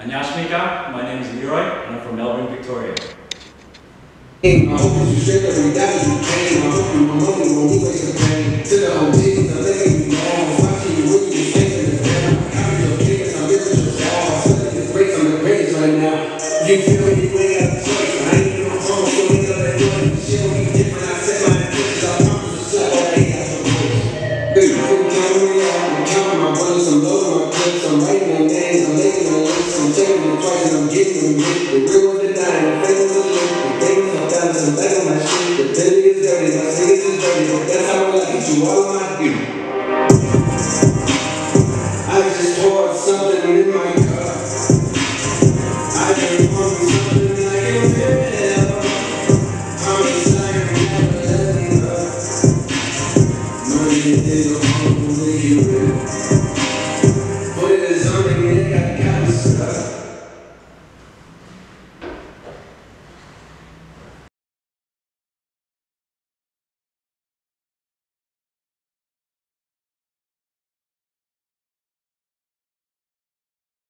Anyashmika, my name is Leroi, and I'm from Melbourne, Victoria. You when I'm hit. The real was the dying. Fake was the lit. The game was dollars and back on my shit. The belly is dirty, my fingers is dirty, that's how I like it. You all my do.